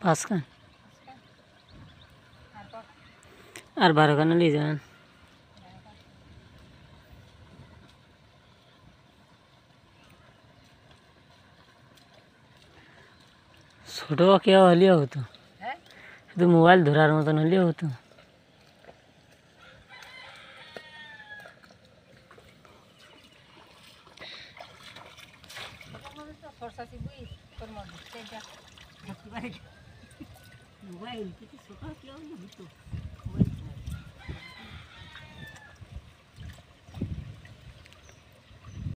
পাঁচখান আর বারো খানা নিয়ে যান ছোটো কেউ হলেও হতো হ্যাঁ শুধু মোবাইল ধরার মতন হলেও হতো সরষা চিবুই তোর মধ্যে মোবাইল কিছু ছোট কেউ হতো